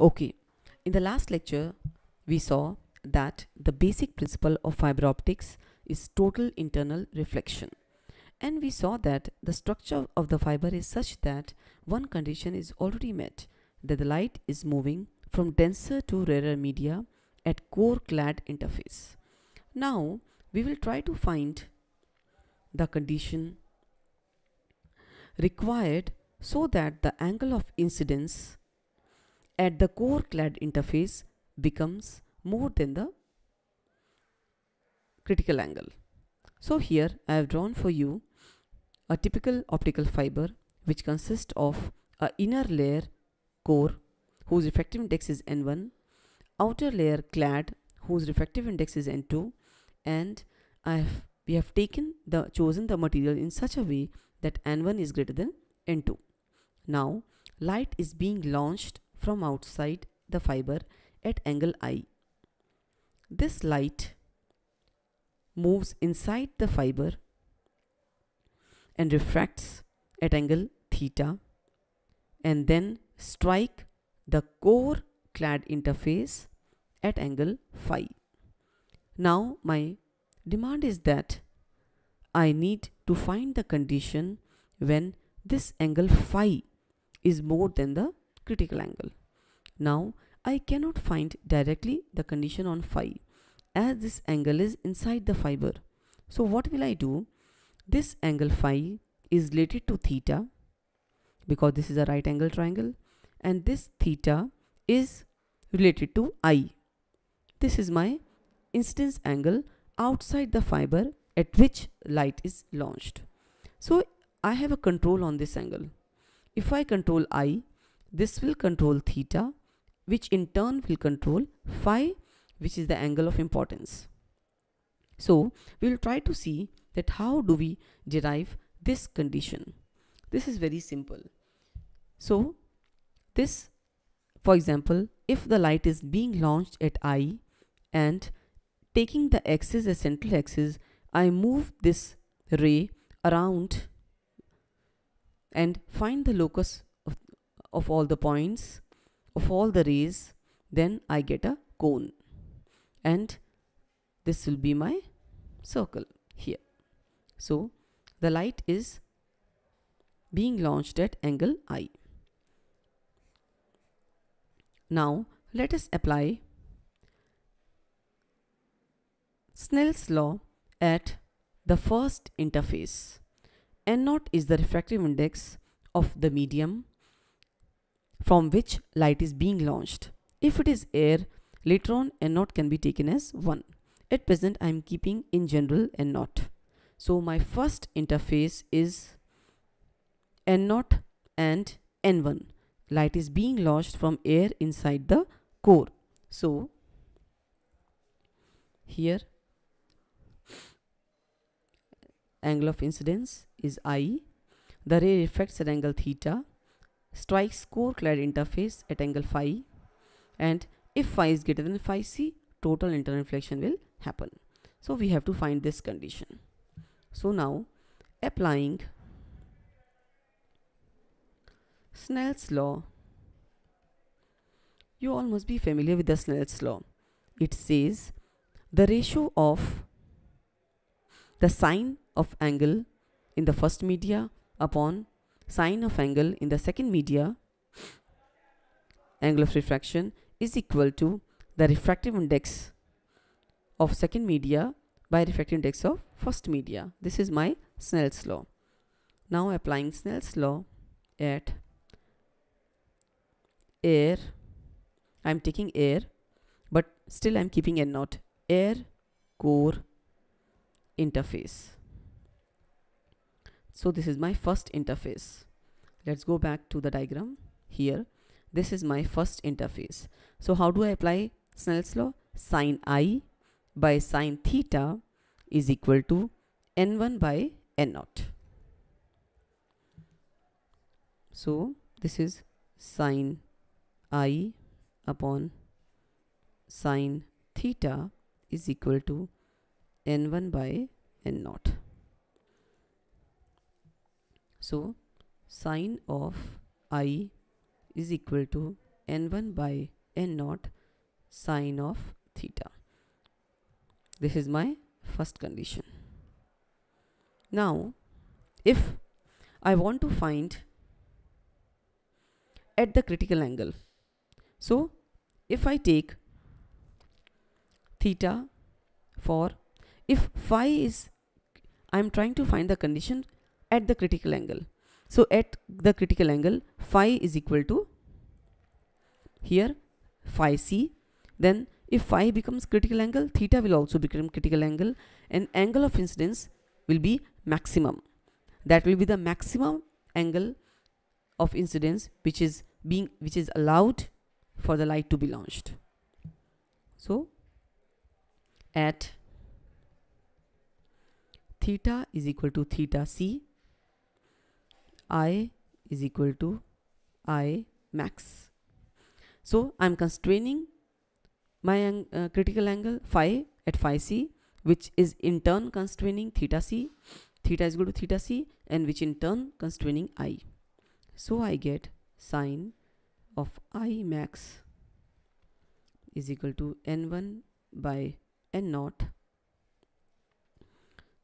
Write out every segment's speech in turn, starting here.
Okay, in the last lecture, we saw that the basic principle of fiber optics is total internal reflection. And we saw that the structure of the fiber is such that one condition is already met, that the light is moving from denser to rarer media at core clad interface. Now, we will try to find the condition required so that the angle of incidence at the core clad interface becomes more than the critical angle. So here I have drawn for you a typical optical fiber which consists of a inner layer core whose refractive index is n1, outer layer clad whose refractive index is n2 and I have we have taken the chosen the material in such a way that n1 is greater than n2. Now light is being launched from outside the fiber at angle I. This light moves inside the fiber and refracts at angle theta and then strike the core clad interface at angle phi. Now my demand is that I need to find the condition when this angle phi is more than the critical angle. Now I cannot find directly the condition on phi as this angle is inside the fiber. So what will I do? This angle phi is related to theta because this is a right angle triangle and this theta is related to I. This is my incidence angle outside the fiber at which light is launched. So I have a control on this angle. If I control I, this will control theta, which in turn will control phi, which is the angle of importance. So we will try to see that how do we derive this condition. This is very simple. So this, for example, if the light is being launched at I and taking the axis as central axis, I move this ray around and find the locus of, of all the points of all the rays then I get a cone and this will be my circle here. So the light is being launched at angle I. Now let us apply Snell's law at the first interface. N naught is the refractive index of the medium from which light is being launched. If it is air, later on N naught can be taken as 1. At present I am keeping in general N naught. So my first interface is N naught and N1. Light is being launched from air inside the core. So here angle of incidence is I. The ray reflects at angle theta, strikes core clad interface at angle phi and if phi is greater than phi c, total internal reflection will happen. So we have to find this condition. So now applying Snell's law, you all must be familiar with the Snell's law. It says the ratio of the sine of angle in the first media upon sine of angle in the second media angle of refraction is equal to the refractive index of second media by refractive index of first media. This is my Snell's law. Now applying Snell's law at air, I am taking air but still I am keeping n naught air core interface. So this is my first interface. Let's go back to the diagram here. This is my first interface. So how do I apply Snell's law? Sine i by sine theta is equal to n1 by n naught. So this is sine i upon sine theta is equal to n1 by n naught. So sine of i is equal to n1 by n naught sine of theta. This is my first condition. Now, if I want to find at the critical angle, so if I take theta for if phi is I'm trying to find the condition at the critical angle. So at the critical angle phi is equal to here phi c. Then if phi becomes critical angle theta will also become critical angle and angle of incidence will be maximum. That will be the maximum angle of incidence which is being which is allowed for the light to be launched. So at theta is equal to theta c i is equal to i max. So I'm constraining my ang uh, critical angle phi at phi c which is in turn constraining theta c. Theta is equal to theta c and which in turn constraining i. So I get sine of i max is equal to n1 by n naught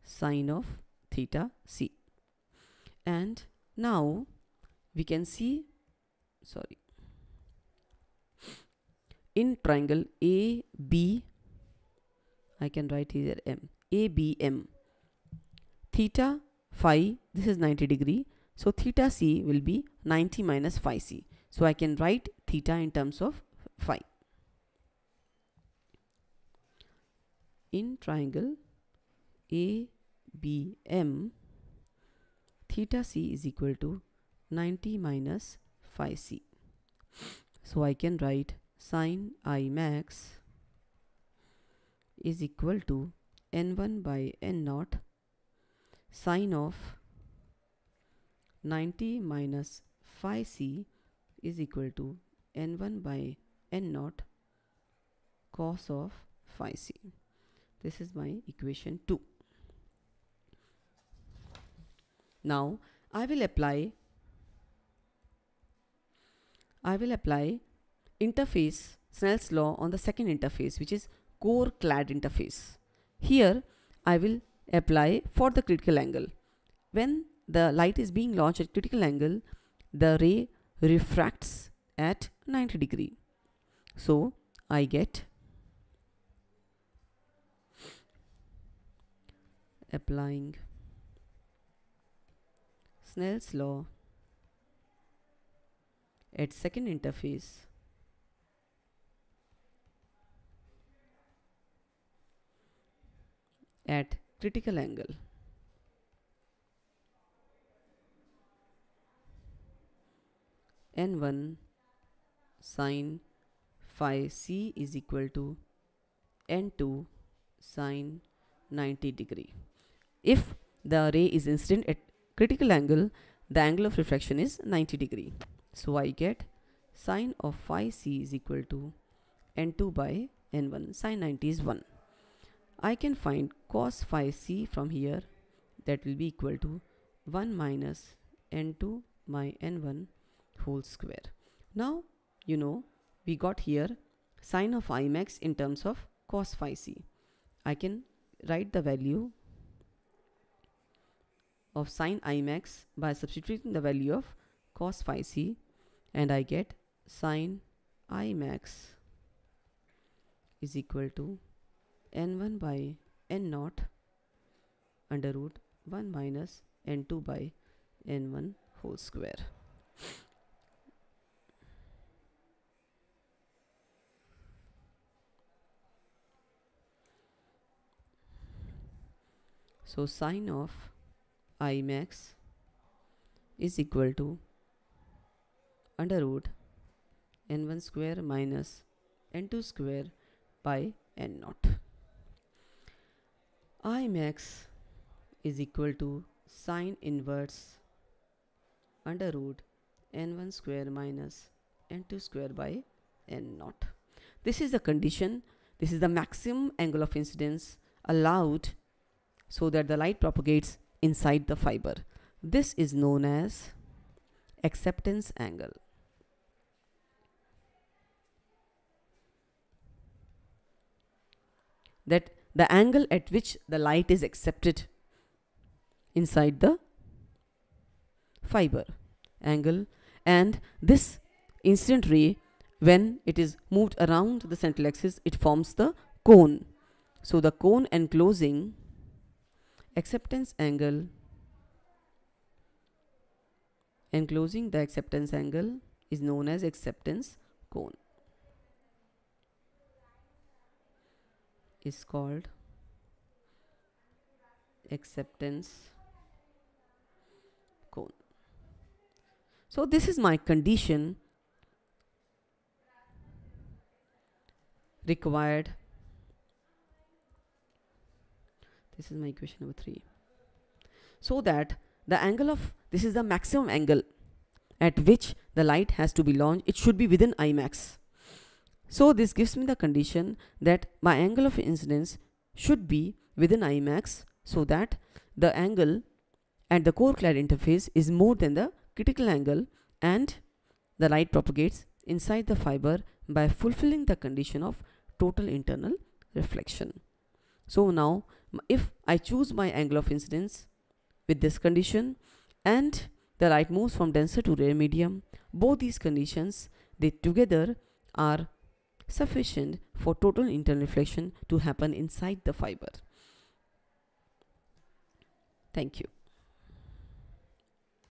sine of theta c. And now we can see sorry. In triangle AB I can write here M ABM theta phi this is 90 degree. So theta c will be 90 minus phi c. So I can write theta in terms of phi. In triangle ABM theta c is equal to 90 minus phi c so I can write sine i max is equal to n1 by n naught sine of 90 minus phi c is equal to n1 by n naught cos of phi c. This is my equation 2. Now I will apply I will apply interface Snell's law on the second interface which is core clad interface. Here I will apply for the critical angle. When the light is being launched at critical angle the ray refracts at 90 degree. So I get applying Snell's law at second interface at critical angle. n1 sine phi c is equal to n2 sine 90 degree. If the ray is incident at critical angle, the angle of refraction is 90 degree. So I get sine of phi c is equal to n2 by n1. Sine 90 is 1. I can find cos phi c from here that will be equal to 1 minus n2 my n1 whole square. Now you know we got here sine of i max in terms of cos phi c. I can write the value of sine i max by substituting the value of cos phi c and I get sine i max is equal to n1 by n naught under root 1 minus n2 by n1 whole square. So sine of i max is equal to under root n1 square minus n2 square by n naught i max is equal to sine inverse under root n1 square minus n2 square by n naught. This is the condition, this is the maximum angle of incidence allowed so that the light propagates inside the fiber. This is known as acceptance angle. That the angle at which the light is accepted inside the fiber angle and this incident ray when it is moved around the central axis it forms the cone so the cone enclosing acceptance angle. Enclosing the acceptance angle is known as acceptance cone. Is called acceptance cone. So this is my condition required this is my equation number 3 so that the angle of this is the maximum angle at which the light has to be launched. It should be within I max. So this gives me the condition that my angle of incidence should be within I max so that the angle at the core clad interface is more than the critical angle and the light propagates inside the fiber by fulfilling the condition of total internal reflection. So now if I choose my angle of incidence with this condition and the light moves from denser to rare medium, both these conditions they together are sufficient for total internal reflection to happen inside the fiber. Thank you.